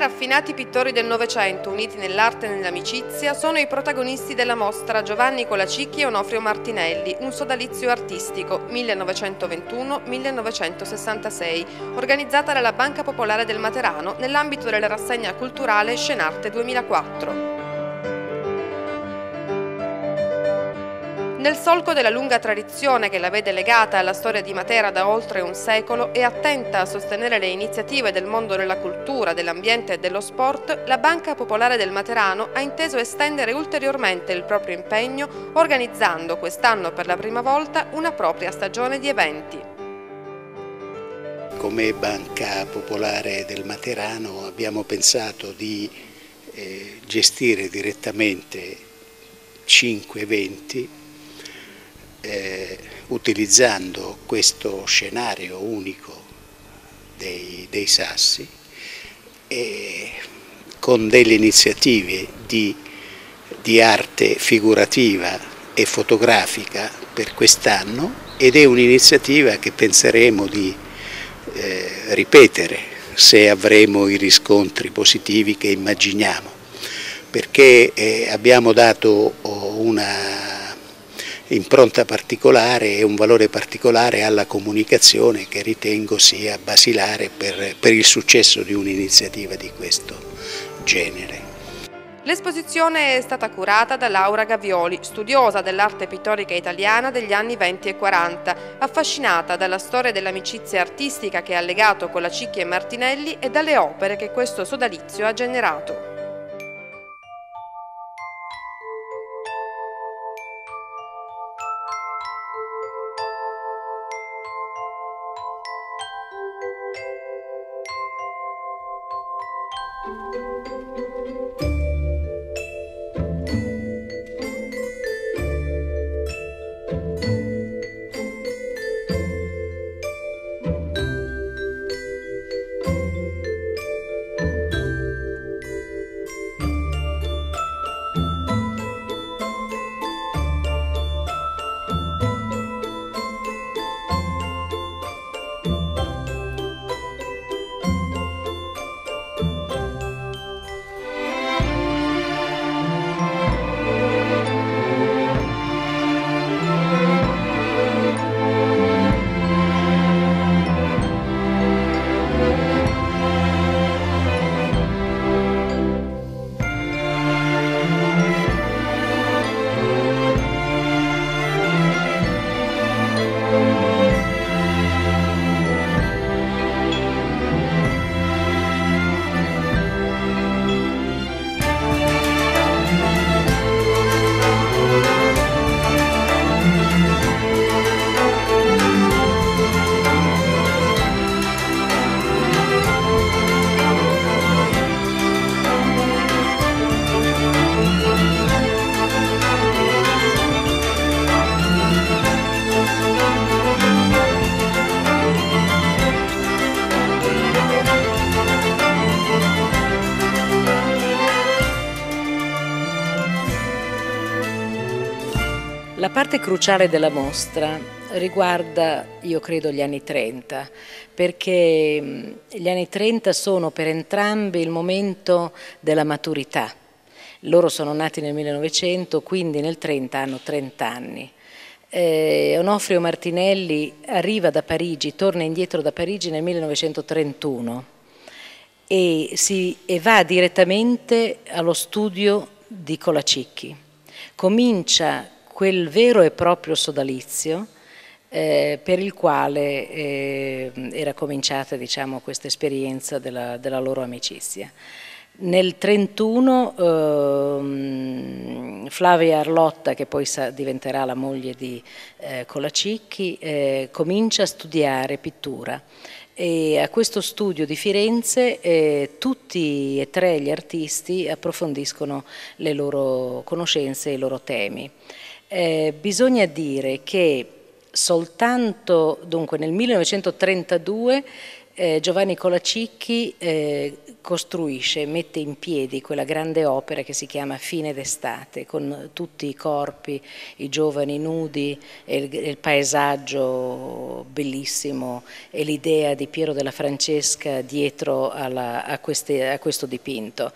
raffinati pittori del Novecento, uniti nell'arte e nell'amicizia, sono i protagonisti della mostra Giovanni Colacicchi e Onofrio Martinelli, un sodalizio artistico 1921-1966, organizzata dalla Banca Popolare del Materano nell'ambito della rassegna culturale Scenarte 2004. Nel solco della lunga tradizione che la vede legata alla storia di Matera da oltre un secolo e attenta a sostenere le iniziative del mondo della cultura, dell'ambiente e dello sport, la Banca Popolare del Materano ha inteso estendere ulteriormente il proprio impegno organizzando quest'anno per la prima volta una propria stagione di eventi. Come Banca Popolare del Materano abbiamo pensato di eh, gestire direttamente cinque eventi eh, utilizzando questo scenario unico dei, dei sassi e con delle iniziative di, di arte figurativa e fotografica per quest'anno ed è un'iniziativa che penseremo di eh, ripetere se avremo i riscontri positivi che immaginiamo, perché eh, abbiamo dato una impronta particolare e un valore particolare alla comunicazione che ritengo sia basilare per, per il successo di un'iniziativa di questo genere. L'esposizione è stata curata da Laura Gavioli, studiosa dell'arte pittorica italiana degli anni 20 e 40, affascinata dalla storia dell'amicizia artistica che ha legato con la Cicchi e Martinelli e dalle opere che questo sodalizio ha generato. La parte cruciale della mostra riguarda, io credo, gli anni 30, perché gli anni 30 sono per entrambi il momento della maturità. Loro sono nati nel 1900, quindi nel 30 hanno 30 anni. Eh, Onofrio Martinelli arriva da Parigi, torna indietro da Parigi nel 1931 e, si, e va direttamente allo studio di Colacicchi. Comincia quel vero e proprio sodalizio eh, per il quale eh, era cominciata diciamo, questa esperienza della, della, loro amicizia. Nel 1931 eh, Flavia Arlotta, che poi sa, diventerà la moglie di eh, Colacicchi, eh, comincia a studiare pittura e a questo studio di Firenze eh, tutti e tre gli artisti approfondiscono le loro conoscenze e i loro temi. Eh, bisogna dire che soltanto dunque, nel 1932 eh, Giovanni Colacicchi eh, costruisce, mette in piedi quella grande opera che si chiama Fine d'estate, con tutti i corpi, i giovani nudi, il, il paesaggio bellissimo e l'idea di Piero della Francesca dietro alla, a, queste, a, questo dipinto.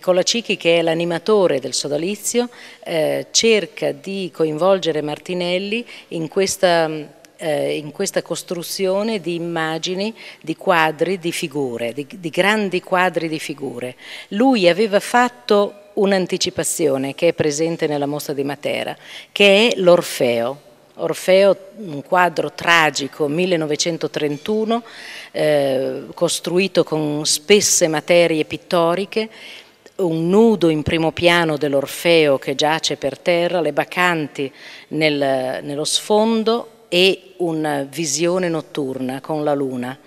Colacicchi, che è l'animatore del sodalizio, eh, cerca di coinvolgere Martinelli in questa eh, in questa costruzione di immagini, di quadri, di figure, di, di grandi quadri di figure. Lui aveva fatto un'anticipazione che è presente nella mostra di Matera, che è l'Orfeo. Orfeo, un quadro tragico, 1931, eh, costruito con spesse materie pittoriche, un nudo in primo piano dell'Orfeo che giace per terra, le bacanti nel, nello sfondo e una visione notturna con la luna.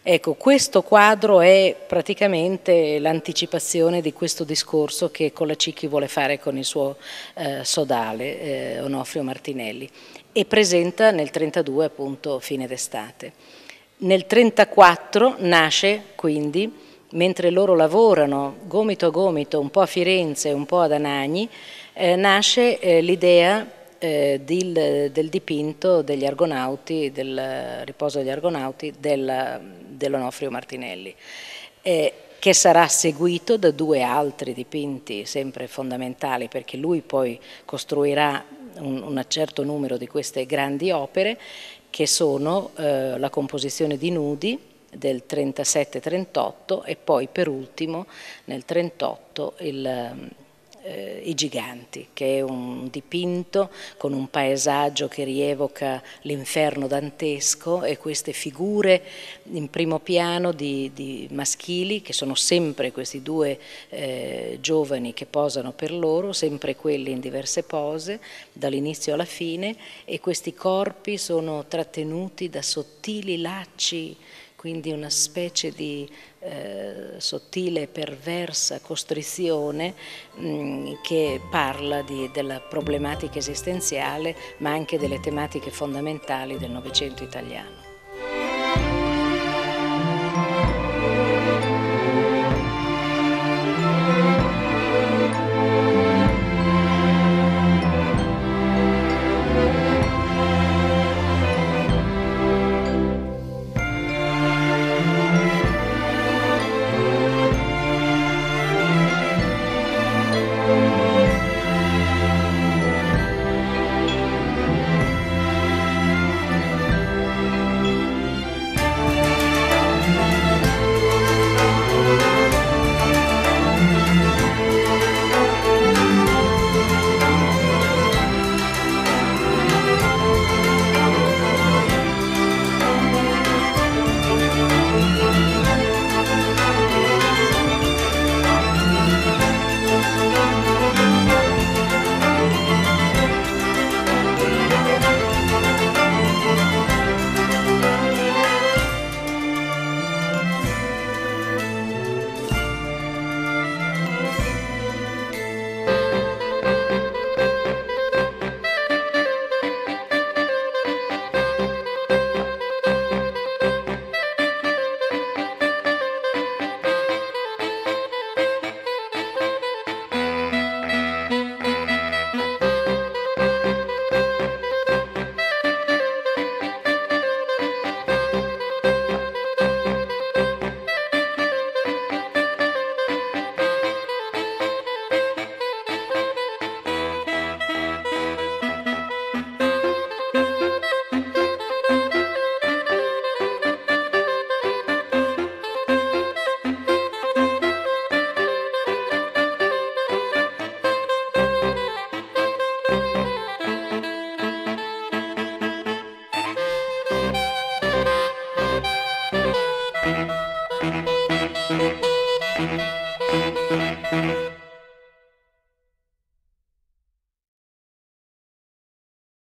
Ecco, questo quadro è praticamente l'anticipazione di questo discorso che Colacicchi vuole fare con il suo eh, sodale, eh, Onofrio Martinelli, e presenta nel 32 appunto fine d'estate. Nel 34 nasce quindi, mentre loro lavorano gomito a gomito, un po' a Firenze e un po' ad Anagni, eh, nasce eh, l'idea eh, del, del, dipinto degli Argonauti, del riposo degli Argonauti del, dell'Onofrio Martinelli, eh, che sarà seguito da due altri dipinti sempre fondamentali perché lui poi costruirà un, un certo numero di queste grandi opere che sono eh, la composizione di nudi del 37-38 e poi per ultimo nel 38 il eh, I Giganti, che è un dipinto con un paesaggio che rievoca l'inferno dantesco e queste figure in primo piano di, di maschili, che sono sempre questi due eh, giovani che posano per loro, sempre quelli in diverse pose, dall'inizio alla fine, e questi corpi sono trattenuti da sottili lacci quindi una specie di eh, sottile e perversa costrizione mh, mm, che parla di, della problematica esistenziale ma anche delle tematiche fondamentali del Novecento italiano.